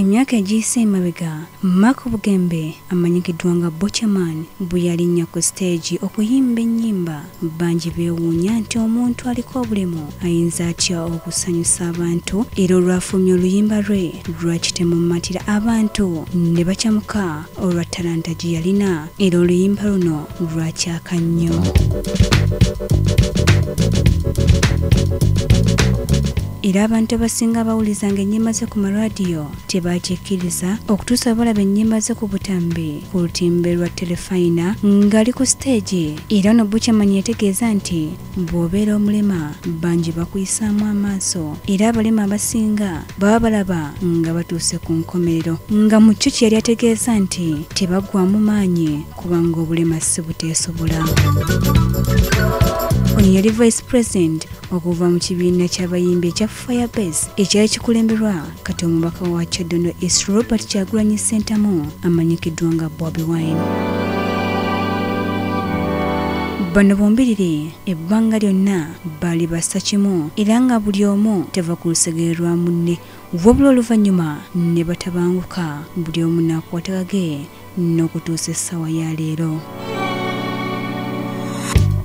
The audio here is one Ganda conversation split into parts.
emyaka egiyise emabega mark bugembe amanyikiddwa nga bochaman bwe yalinnya ku siteegi okuyimba ennyimba. Bangi beewuunya nti omuntu aliko obulemu ayinza atya okusanyusa abantu? Era olwafulumya oluyimba lwe lwakitemumatira abantu? Ne bakyamuka olwa talanta gye yalina. Era oluyimba luno lwakyaka nnyo era abantu abasinga abawulizanga ennyimba ze ku maradiyo tebakikkiriza okutuusa balaba ennyimba ze ku butambi ku lutimbe lwa terefayina ng'ali ku siteegi era no bukyamanyi yategeeza nti bw'obeera omulema bangi bakuyisaamu amaaso. Era abalema abasinga baba balaba nga batuuse ku nkomerero. Nga mu kyo kye yali ategeeza nti tebaggwamu maanyi kubanga obulema si buteesobola. Ono yali vice president okuva mu kibiina ky'abayimbi ekya firebase ekyali kikulemberwa kati omubaka wa kyadondo east robert kyagulanyi sentamu amanyikiddwa nga bobi wine. Bano bombiriri ebbanga lyonna baali bassa kimu era nga buli omu teva ku lusegere lwa munne. Wabula oluvannyuma ne batabanguka buli omu naakwatagage n'okutuusa essaawa ya leero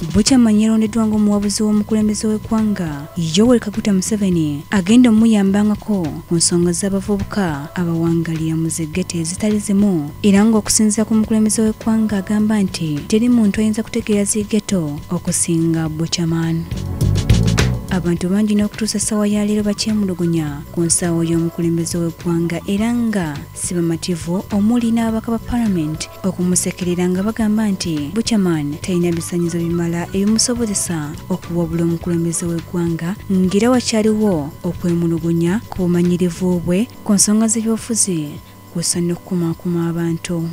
bukyamanyi yarondeddwa ng'omuwabuzi w'omukulembeze w'eggwanga yoweri kaguta museveni agenda omuyambangako ku nsonga z'abavubuka abawangalira mu zegete ezitali zimu. Era ng'okusinziira ku mukulembeze w'eggwanga agamba nti teri muntu ayinza kutegeera zigeto okusinga bukyaman abantu bangi n'okutuusa essaawa ya leero bakyemulugunya ku nsaawo y'omukulembeze w'eggwanga era nga si bamativu omuli n'ababaka ba palamenti okumusekerera nga bagamba nti bukyaman talina bisanyizo bimala ebimusobozesa okuwabula omukulembeze w'eggwanga ng'era wakyaliwo okwemulugunya ku bumanyirivu bwe ku nsonga z'ebyobufuzi kw'ossa n'okukumaakuma abantu